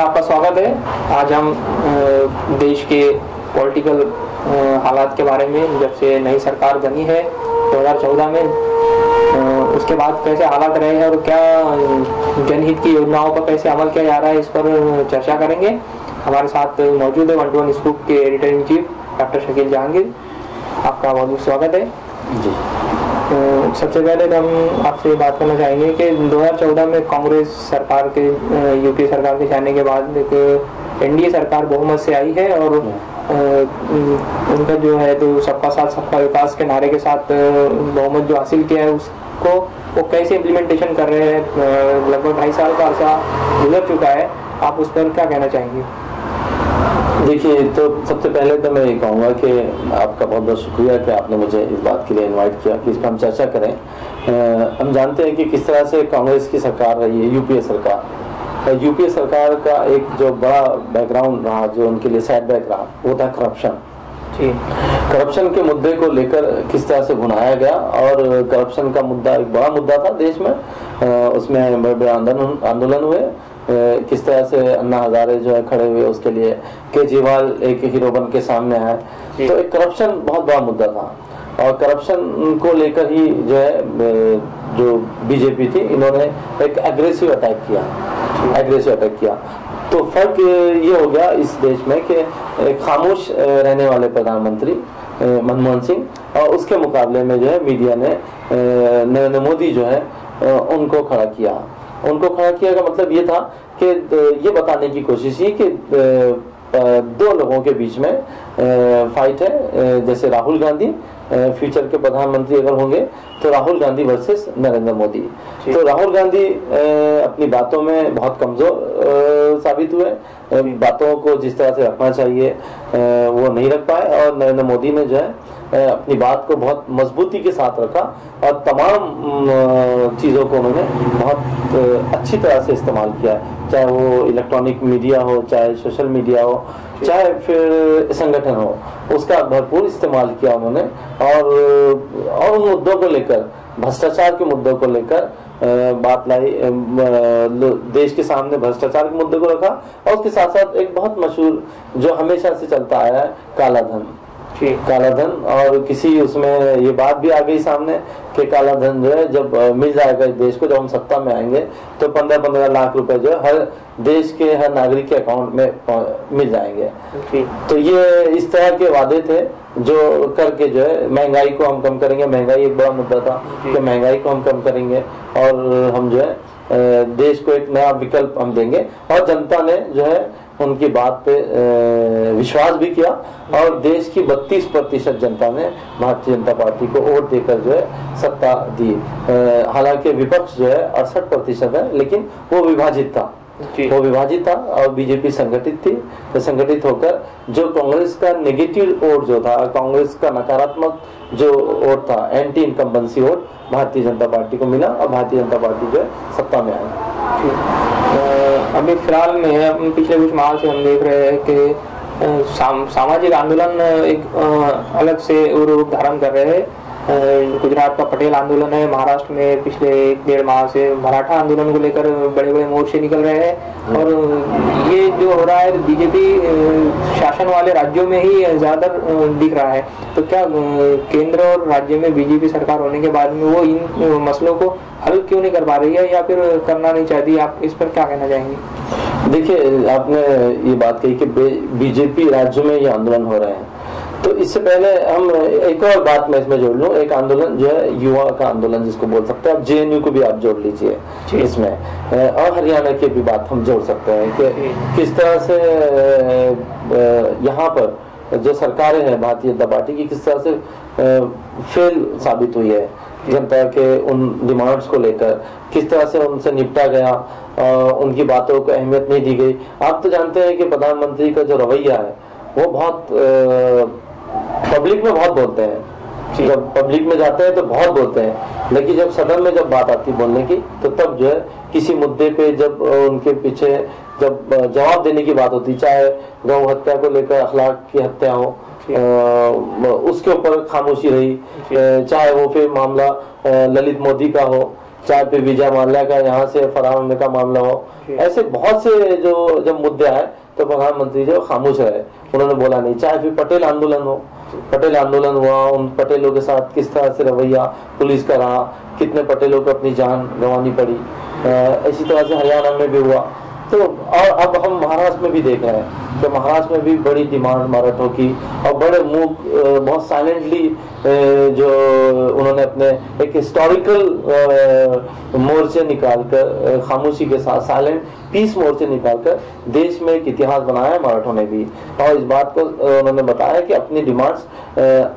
आज हम देश के पॉलिटिकल हालात के बारे में, जब से नई सरकार बनी है 2014 में उसके बाद कैसे हालात रहे हैं और क्या जनहित की योजनाओं पर कैसे अमल किया जा रहा है, इस पर चर्चा करेंगे। हमारे साथ मौजूद है वन टू वन स्कूप के editor in chief doctor Shakeel Jahangir आपका बहुत बहुत स्वागत है। जी। अ, सबसे पहले तो हम आपसे बात करना चाहेंगे कि 2014 में कांग्रेस सरकार के यूपी सरकार के जाने के बाद एक एनडीए सरकार बहुमत से आई है और उनका जो है तो सबका साथ सबका विकास के नारे के साथ बहुमत जो हासिल किया है उसको वो कैसे इम्प्लीमेंटेशन कर रहे हैं लगभग ढाई साल का अर्सा गुजर चुका है। आप उस पर क्या कहना चाहेंगे? देखिए तो सबसे पहले तो मैं ये कहूँगा कि आपका बहुत बहुत शुक्रिया कि आपने मुझे इस बात के लिए इनवाइट किया। कि इस पर हम चर्चा करें। अ, हम जानते हैं कि किस तरह से कांग्रेस की सरकार रही है यूपीए सरकार। यूपीए सरकार का एक जो बड़ा बैकग्राउंड रहा जो उनके लिए सैड बैक रहा वो था करप्शन करप्शन के मुद्दे को लेकर किस तरह से भुनाया गया और करप्शन का मुद्दा एक बड़ा मुद्दा था देश में। अ, उसमें बड़े बड़े आंदोलन हुए। किस तरह से अन्ना हजारे जो है खड़े हुए उसके लिए? केजरीवाल एक हीरो बन के सामने आए। तो एक करप्शन बहुत बड़ा मुद्दा था। और करप्शन को लेकर ही जो है जो बीजेपी थी इन्होंने एक एग्रेसिव अटैक किया। एग्रेसिव अटैक किया। तो फ़र्क ये हो गया इस देश में कि एक खामोश रहने वाले प्रधानमंत्री मनमोहन सिंह और उसके मुकाबले में जो है मीडिया ने नरेंद्र मोदी जो है उनको खड़ा किया। उनको खड़ा किया का मतलब ये था कि ये बताने की कोशिश की कि दो लोगों के बीच में फाइट है जैसे राहुल गांधी फ्यूचर के प्रधानमंत्री अगर होंगे तो राहुल गांधी वर्सेस नरेंद्र मोदी। तो राहुल गांधी अपनी बातों में बहुत कमज़ोर साबित हुए। बातों को जिस तरह से रखना चाहिए वो नहीं रख पाए और नरेंद्र मोदी ने जो है अपनी बात को बहुत मजबूती के साथ रखा और तमाम चीज़ों को उन्होंने बहुत अच्छी तरह से इस्तेमाल किया चाहे वो इलेक्ट्रॉनिक मीडिया हो, चाहे सोशल मीडिया हो, चाहे फिर संगठन हो, उसका भरपूर इस्तेमाल किया उन्होंने और और उन मुद्दों को लेकर भ्रष्टाचार के मुद्दों को लेकर बात लाई देश के सामने भ्रष्टाचार के मुद्दे को रखा और उसके साथ साथ एक बहुत मशहूर, जो हमेशा से चलता आया है, काला धन। जी काला धन और किसी उसमें ये बात भी आ गई सामने कि काला धन जो है जब मिल जाएगा इस देश को जब हम सत्ता में आएँगे तो पंद्रह पंद्रह लाख रुपए जो है हर देश के हर नागरिक के अकाउंट में मिल जाएँगे। तो ये इस तरह के वादे थे जो करके जो है महँगाई को हम कम करेंगे। महँगाई एक बड़ा मुद्दा था। कि महँगाई को हम कम करेंगे और हम जो है देश को एक नया विकल्प हम देंगे। और जनता ने जो है उनकी बात पे विश्वास भी किया और देश की 32 प्रतिशत जनता ने भारतीय जनता पार्टी को वोट देकर जो है सत्ता दी। हालाँकि विपक्ष जो है अड़सठ प्रतिशत है, लेकिन वो विभाजित था। वो विभाजित था और बीजेपी संगठित थी तो संगठित होकर जो कांग्रेस का नेगेटिव वोट जो था कांग्रेस का नकारात्मक जो वोट था anti incumbency vote Bharatiya Janata party को मिला और भारतीय जनता पार्टी जो है सत्ता में आई अभी फ़िलहाल में हम पिछले कुछ माह से हम देख रहे हैं कि सामाजिक आंदोलन एक अलग से रूप धारण कर रहे हैं। गुजरात का पटेल आंदोलन है महाराष्ट्र में पिछले एक डेढ़ माह से मराठा आंदोलन को लेकर बड़े बड़े मोर्चे निकल रहे हैं। और ये जो हो रहा है बीजेपी शासन वाले राज्यों में ही ज़्यादातर दिख रहा है। तो क्या केंद्र और राज्य में बीजेपी सरकार होने के बाद में वो इन मसलों को हल क्यों नहीं कर पा रही है या फिर करना नहीं चाहती? आप इस पर क्या कहना चाहेंगे? देखिए आपने ये बात कही कि बीजेपी राज्यों में ये आंदोलन हो रहे हैं। तो इससे पहले हम एक और बात मैं इसमें जोड़ लूँ एक आंदोलन जो है युवा का आंदोलन जिसको बोल सकते हैं। आप जेएनयू को भी आप जोड़ लीजिए इसमें। और हरियाणा की भी बात हम जोड़ सकते हैं कि किस तरह से यहाँ पर जो सरकारें हैं भारतीय जनता पार्टी की किस तरह से फेल साबित हुई है जनता के उन डिमांड्स को लेकर। किस तरह से उनसे निपटा गया अ, उनकी बातों को अहमियत नहीं दी गई। आप तो जानते हैं कि प्रधानमंत्री का जो रवैया है वो बहुत पब्लिक में बहुत बोलते हैं जब पब्लिक में जाते हैं तो बहुत बोलते हैं लेकिन जब सदन में जब बात आती बोलने की तो तब जो है किसी मुद्दे पे जब उनके पीछे जब जवाब देने की बात होती चाहे गौ हत्या को लेकर अखलाक की हत्या हो उसके ऊपर खामोशी रही चाहे वो फिर मामला ललित मोदी का हो चाहे फिर विजय माल्या का यहाँ से फरार होने का मामला हो। ऐसे बहुत से जो जब मुद्दे आए तो प्रधानमंत्री जो खामोश रहे उन्होंने बोला नहीं चाहे फिर पटेल आंदोलन हो पटेल आंदोलन हुआ, उन पटेलों के साथ किस तरह से रवैया पुलिस का रहा, कितने पटेलों को अपनी जान गंवानी पड़ी? इसी तरह से हरियाणा में भी हुआ। तो और अब हम महाराष्ट्र में भी देख रहे हैं कि महाराष्ट्र में भी बड़ी डिमांड मराठों की और बड़े अ, बहुत साइलेंटली जो उन्होंने अपने एक हिस्टोरिकल मोर्चे निकालकर खामोशी के साथ साइलेंट पीस मोर्चे निकालकर देश में एक इतिहास बनाया है मराठों ने भी। और इस बात को उन्होंने बताया कि अपनी डिमांड्स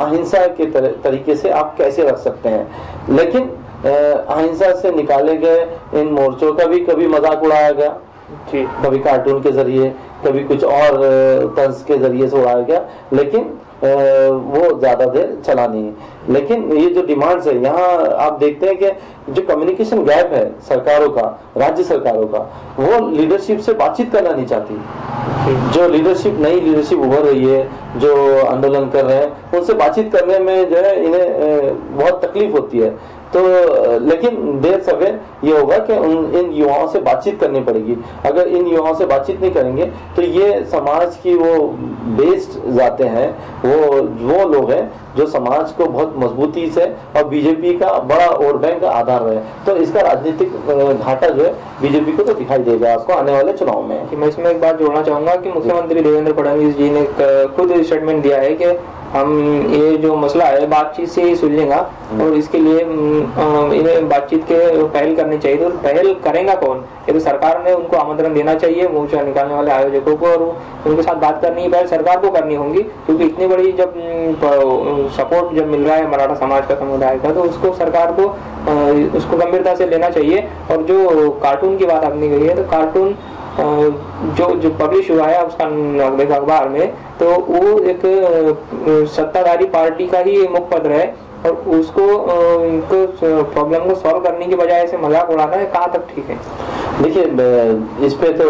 अहिंसा के तर- तरीके से आप कैसे रख सकते हैं। लेकिन अहिंसा से निकाले गए इन मोर्चों का भी कभी मज़ाक उड़ाया गया। कभी कार्टून के ज़रिए, कभी कुछ और तर्ज के ज़रिए से उड़ाया गया, लेकिन वो ज़्यादा देर चला नहीं। है लेकिन ये जो डिमांड्स है, यहाँ आप देखते हैं कि जो कम्युनिकेशन गैप है सरकारों का, राज्य सरकारों का, वो लीडरशिप से बातचीत करना नहीं चाहती। जो लीडरशिप नई लीडरशिप उभर रही है, जो आंदोलन कर रहे हैं, उनसे बातचीत करने में जो है, इन्हें बहुत तकलीफ़ होती है। तो लेकिन देर सवेर ये होगा कि उन, इन युवाओं से बातचीत करनी पड़ेगी। अगर इन युवाओं से बातचीत नहीं करेंगे तो ये समाज की वो बेस्ड जाते हैं, वो वो लोग हैं जो समाज को बहुत मजबूती से और बीजेपी का बड़ा वोट बैंक आधार है तो इसका राजनीतिक घाटा जो है बीजेपी को तो दिखाई देगा आपको आने वाले चुनाव में। कि मैं इसमें एक बात जोड़ना चाहूँगा कि मुख्यमंत्री देवेंद्र फडणवीस जी ने खुद स्टेटमेंट दिया है कि हम ये जो मसला है बातचीत से ही सुलझेगा और इसके लिए इन्हें बातचीत के पहल करनी चाहिए। तो पहल करेगा कौन? ये तो सरकार ने उनको आमंत्रण देना चाहिए मोर्चा निकालने वाले आयोजकों को और उनके साथ बात करनी है पहले सरकार को करनी होगी क्योंकि इतनी बड़ी जब सपोर्ट जब मिल रहा है मराठा समाज का समुदाय का तो उसको सरकार को उसको गंभीरता से लेना चाहिए। और जो कार्टून की बात आपने कही है तो कार्टून जो जो पब्लिश हुआ है उसका अखबार में तो वो एक सत्ताधारी पार्टी का ही मुख्य पत्र है। और उसको इनको प्रॉब्लम को सॉल्व करने की बजाय ऐसे मज़ाक उड़ाना है कहाँ तक ठीक है? देखिए इस पे तो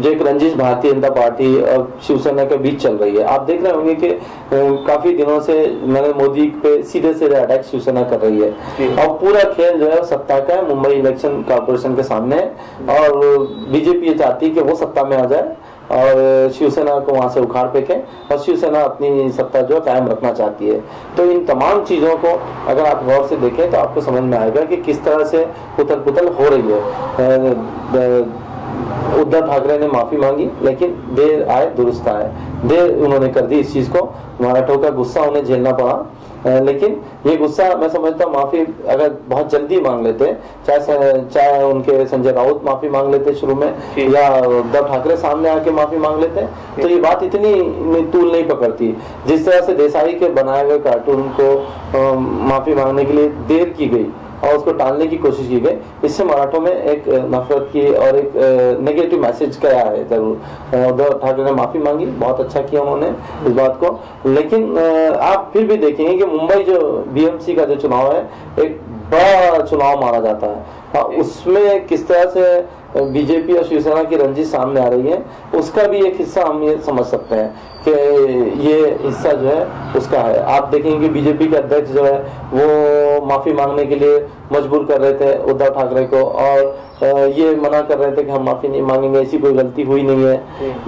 जो एक रंजिश भारतीय जनता पार्टी और शिवसेना के बीच चल रही है। आप देख रहे होंगे कि काफ़ी दिनों से नरेंद्र मोदी पे सीधे सीधे अटैक शिवसेना कर रही है। और पूरा खेल जो है सत्ता का है मुंबई इलेक्शन कॉर्पोरेशन के सामने। है और बीजेपी ये चाहती है कि वो सत्ता में आ जाए। और शिवसेना को वहाँ से उखाड़ फेंके और शिवसेना अपनी सत्ता जो कायम रखना चाहती है। तो इन तमाम चीज़ों को अगर आप गौर से देखें तो आपको समझ में आएगा कि किस तरह से उथल पुथल हो रही है। उद्धव ठाकरे ने माफ़ी मांगी, लेकिन देर आए, दुरुस्त आए। देर उन्होंने कर दी इस चीज़ को। मराठों का गुस्सा उन्हें झेलना पड़ा। लेकिन ये गुस्सा मैं समझता हूँ माफ़ी अगर बहुत जल्दी मांग लेते चाहे चाहे उनके संजय राउत माफ़ी मांग लेते शुरू में या उद्धव ठाकरे सामने आके माफ़ी मांग लेते तो ये बात इतनी तूल नहीं पकड़ती। जिस तरह से देसाई के बनाए हुए कार्टून को माफ़ी मांगने के लिए देर की गई और उसको टालने की कोशिश की गई। इससे मराठों में एक नफरत की और एक नेगेटिव मैसेज गया है? ज़रूर। उद्धव ठाकरे ने माफ़ी मांगी, बहुत अच्छा किया उन्होंने इस बात को। लेकिन आप फिर भी देखेंगे कि मुंबई जो बीएमसी का जो चुनाव है, एक बड़ा चुनाव माना जाता है। हाँ, उसमें किस तरह से बीजेपी और शिवसेना की रंजिश सामने आ रही है उसका भी एक हिस्सा हम ये समझ सकते हैं कि ये हिस्सा जो है उसका है। आप देखेंगे कि बीजेपी के अध्यक्ष जो है वो माफ़ी मांगने के लिए मजबूर कर रहे थे उद्धव ठाकरे को और ये मना कर रहे थे कि हम माफ़ी नहीं मांगेंगे ऐसी कोई गलती हुई नहीं है।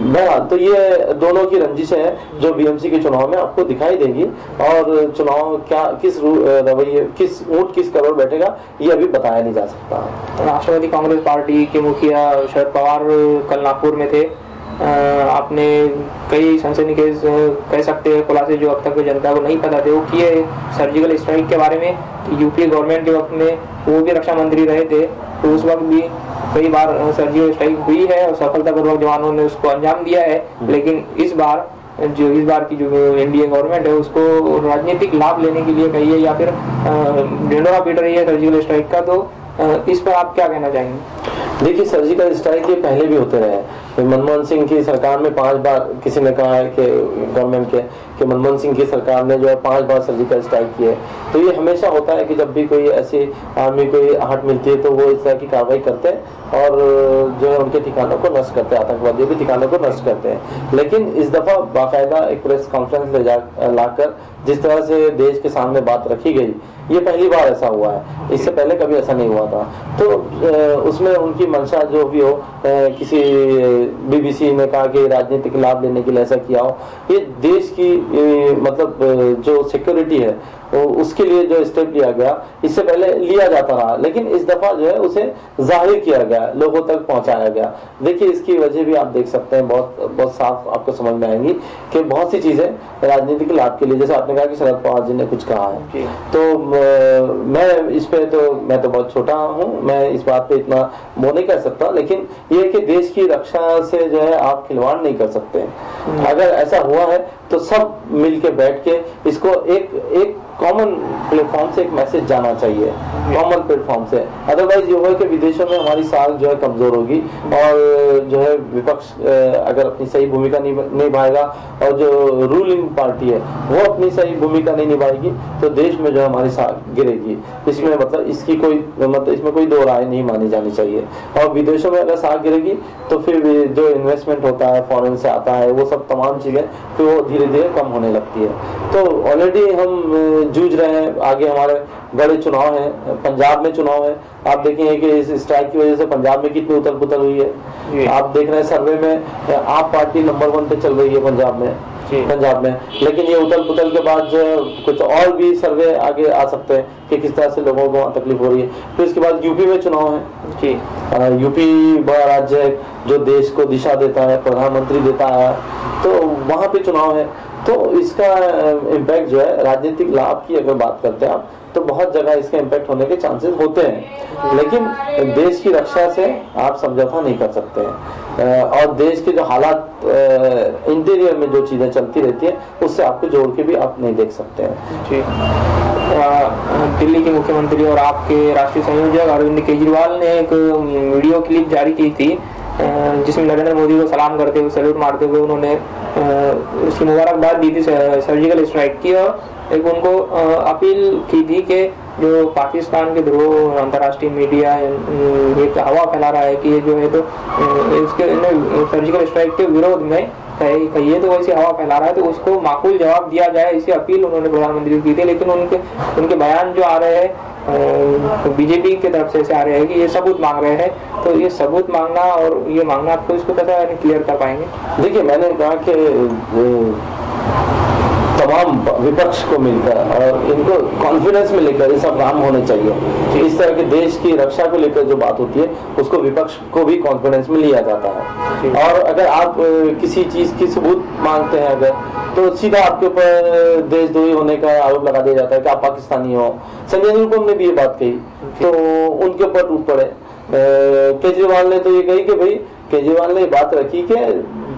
बहरहाल तो ये दोनों की रंजिशें हैं जो बीएमसी के चुनाव में आपको दिखाई देगी और चुनाव क्या किस रवैये किस ऊँट किस करोड़ बैठेगा ये अभी बताया नहीं जा सकता। राष्ट्रवादी कांग्रेस पार्टी के मुखिया शरद पवार कल नागपुर में थे। आपने कई सनसनी के कह सकते हैं खुलासे जो अब तक जनता को नहीं पता थे वो किए सर्जिकल स्ट्राइक के बारे में कि यूपी गवर्नमेंट के वक्त में वो भी रक्षा मंत्री रहे थे। तो उस वक्त भी कई बार सर्जिकल स्ट्राइक हुई है और सफलतापूर्वक जवानों ने उसको अंजाम दिया है। लेकिन इस बार जो इस बार की जो एनडीए गवर्नमेंट है उसको राजनीतिक लाभ लेने के लिए कही है या फिर ढिंडोरा पीट रही है सर्जिकल स्ट्राइक का तो इस पर आप क्या कहना चाहेंगे? देखिए सर्जिकल स्ट्राइक ये पहले भी होते रहे तो मनमोहन सिंह की सरकार में पाँच बार किसी ने कहा है कि गवर्नमेंट के, कि मनमोहन सिंह की सरकार ने जो है पाँच बार सर्जिकल स्ट्राइक किए तो ये हमेशा होता है कि जब भी कोई ऐसी आर्मी कोई आहट मिलती है तो वो इस तरह की कार्रवाई करते हैं और, जो है उनके ठिकानों को नष्ट करते हैं, आतंकवादियों के ठिकानों को नष्ट करते हैं। लेकिन इस दफ़ा बाकायदा एक प्रेस कॉन्फ्रेंस ले जा, लाकर जिस तरह से देश के सामने बात रखी गई ये पहली बार ऐसा हुआ है। इससे पहले कभी ऐसा नहीं हुआ था। तो उसमें उनकी मंशा जो भी हो किसी बीबीसी ने कहा कि राजनीतिक लाभ लेने के लिए ऐसा किया हो, ये देश की मतलब जो सिक्योरिटी है उसके लिए जो स्टेप लिया गया इससे पहले लिया जाता रहा लेकिन इस दफ़ा जो है उसे ज़ाहिर किया गया लोगों तक पहुँचाया गया। देखिए इसकी वजह भी आप देख सकते हैं बहुत बहुत साफ़ आपको समझ में आएँगी कि बहुत सी चीज़ें राजनीतिक लाभ के लिए जैसे आपने कहा कि शरद पवार जी ने कुछ कहा है। तो मैं इस पर तो मैं तो बहुत छोटा हूँ मैं इस बात पर इतना वो नहीं कर सकता लेकिन ये कि देश की रक्षा से जो है आप खिलवाड़ नहीं कर सकते। अगर ऐसा हुआ है तो सब मिल के बैठ के इसको एक एक कॉमन प्लेटफॉर्म से एक मैसेज जाना चाहिए कॉमन प्लेटफॉर्म से। अदरवाइज़ ये होगा कि विदेशों में हमारी साख जो है कमज़ोर होगी और जो है विपक्ष अगर अपनी सही भूमिका नहीं निभाएगा और जो रूलिंग पार्टी है वो अपनी सही भूमिका नहीं निभाएगी तो देश में जो है हमारी साख गिरेगी। इसमें मतलब इसकी कोई मतलब इसमें कोई दो राय नहीं मानी जानी चाहिए। और विदेशों में अगर साख गिरेगी तो फिर जो इन्वेस्टमेंट होता है फॉरेन से आता है वो सब तमाम चीज़ें फिर वो धीरे धीरे कम होने लगती है। तो ऑलरेडी हम जूझ रहे हैं आगे हमारे बड़े चुनाव हैं पंजाब में चुनाव है। आप देखेंगे कि इस स्ट्राइक की वजह से पंजाब में कितनी उथल पुथल हुई है। आप देख रहे हैं सर्वे में आप पार्टी नंबर वन पे चल रही है पंजाब में। पंजाब में। लेकिन ये उथल पुथल के बाद जो कुछ और भी सर्वे आगे आ सकते हैं कि किस तरह से लोगों को तकलीफ़ हो रही है। फिर उसके बाद यूपी में चुनाव है। जी। यूपी बड़ा राज्य है जो देश को दिशा देता है प्रधानमंत्री देता है। तो वहाँ पे चुनाव है। तो इसका इम्पैक्ट जो है, राजनीतिक लाभ की अगर बात करते हैं आप तो बहुत जगह इसके इम्पैक्ट होने के चांसेस होते हैं। लेकिन देश की रक्षा से आप समझौता नहीं कर सकते हैं। और देश के जो हालात इंटीरियर में जो चीज़ें चलती रहती है, उससे आपको जोड़ के भी आप नहीं देख सकते हैं। दिल्ली के मुख्यमंत्री और आपके राष्ट्रीय संयोजक अरविंद केजरीवाल ने एक वीडियो क्लिप जारी की थी जिसमें नरेंद्र मोदी को सलाम करते हुए, सैल्यूट मारते हुए उन्होंने उसकी मुबारकबाद दी थी सर्जिकल स्ट्राइक की और एक उनको अपील की थी कि जो पाकिस्तान के थ्रू अंतर्राष्ट्रीय मीडिया ये हवा फैला रहा है कि ये जो है तो इसके सर्जिकल स्ट्राइक के विरोध में कही- कहिए तो वैसे हवा फैला रहा है तो उसको माकूल जवाब दिया जाए, इसी अपील उन्होंने प्रधानमंत्री की थी, लेकिन उनके उनके बयान जो आ रहे हैं बीजेपी की तरफ़ से ऐसे आ रहे हैं कि ये सबूत मांग रहे हैं तो ये सबूत मांगना और ये मांगना आपको इसको कैसे क्लियर कर पाएँगे। देखिए, मैंने कहा कि विपक्ष को मिलकर और इनको कॉन्फिडेंस में लेकर ये सब काम होने चाहिए। इस तरह के देश की रक्षा को लेकर जो बात होती है उसको विपक्ष को भी कॉन्फिडेंस में लिया जाता है। और अगर आप किसी चीज़ की सबूत मांगते हैं अगर तो सीधा आपके ऊपर देशद्रोही होने का आरोप लगा दिया जाता है कि आप पाकिस्तानी हो। संजय निरुपम ने भी ये बात कही। तो उनके ऊपर टूट पड़े। केजरीवाल ने तो ये कही कि भाई केजरीवाल ने बात रखी कि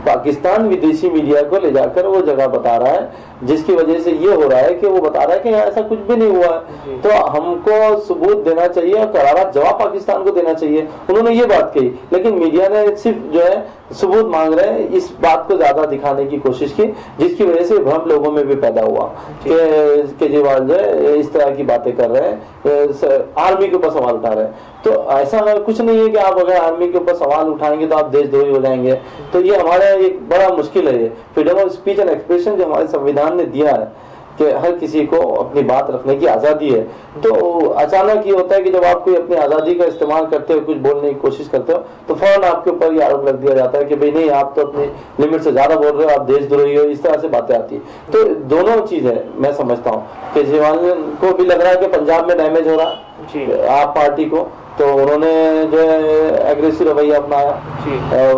पाकिस्तान विदेशी मीडिया को ले जाकर वो जगह बता रहा है जिसकी वजह से ये हो रहा है कि वो बता रहा है कि ऐसा कुछ भी नहीं हुआ है। तो हमको सबूत देना चाहिए और करारा जवाब पाकिस्तान को देना चाहिए। उन्होंने ये बात कही लेकिन मीडिया ने सिर्फ़ जो है सबूत मांग रहे हैं इस बात को ज़्यादा दिखाने की कोशिश की जिसकी वजह से भ्रम लोगों में भी पैदा हुआ कि केजरीवाल जो है इस तरह की बातें कर रहे हैं आर्मी के ऊपर सवाल उठा रहे हैं। तो ऐसा कुछ नहीं है कि आप अगर आर्मी के ऊपर सवाल उठाएँगे तो आप देशद्रोही हो जाएँगे। तो ये हमारा एक बड़ा मुश्किल है ये। Freedom of speech and expression जो हमारे संविधान ने दिया है कि हर किसी को अपनी बात रखने की आज़ादी है। तो अचानक ये होता है कि जब आप कोई अपनी आज़ादी का इस्तेमाल करते हो कुछ बोलने की कोशिश करते हो तो फ़ौरन आपके ऊपर ये आरोप लग दिया जाता है कि भाई नहीं आप तो अपनी लिमिट से ज़्यादा बोल रहे हो आप देशद्रोही हो इस तरह से बातें आती है। तो दोनों चीज़ है मैं समझता हूँ। केजरीवाल को भी लग रहा है कि पंजाब में डैमेज हो रहा है। आप पार्टी को तो उन्होंने जो है एग्रेसिव रवैया अपनाया।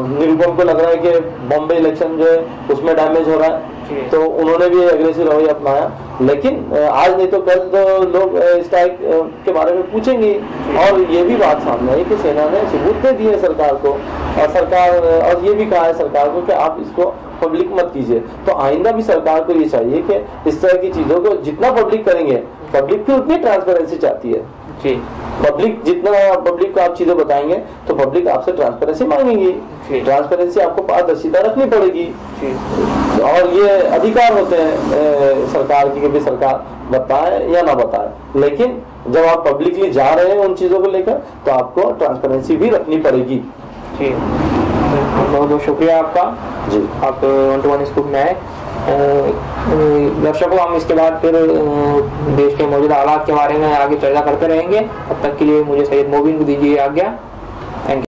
निरुपम को लग रहा है कि बॉम्बे इलेक्शन जो है उसमें डैमेज हो रहा है। तो उन्होंने भी अग्रेसिव रवैया अपनाया। लेकिन आज नहीं तो कल तो लोग स्ट्राइक के बारे में पूछेंगे। और ये भी बात सामने आई कि सेना ने सबूत दे दिए सरकार को। और सरकार और ये भी कहा है सरकार को कि आप इसको पब्लिक मत कीजिए। तो आइंदा भी सरकार को ये चाहिए कि इस तरह की चीज़ों को जितना पब्लिक करेंगे पब्लिक की उतनी ट्रांसपेरेंसी चाहती है। जी। पब्लिक जितना पब्लिक को आप चीज़ें बताएँगे तो पब्लिक आपसे ट्रांसपेरेंसी मांगेगी। ट्रांसपेरेंसी आपको पारदर्शिता रखनी पड़ेगी। और ये अधिकार होते हैं ए, सरकार की कि भी सरकार बताए या ना बताए। लेकिन जब आप पब्लिकली जा रहे हैं उन चीज़ों को लेकर तो आपको ट्रांसपेरेंसी भी रखनी पड़ेगी। जी बहुत बहुत शुक्रिया आपका। जी। आप वन टू वन स्कूप में आए। दर्शकों हम इसके बाद फिर देश के मौजूदा हालात के बारे में आगे चर्चा करते रहेंगे। तब तक के लिए मुझे सैयद मोबिन को दीजिए आज्ञा।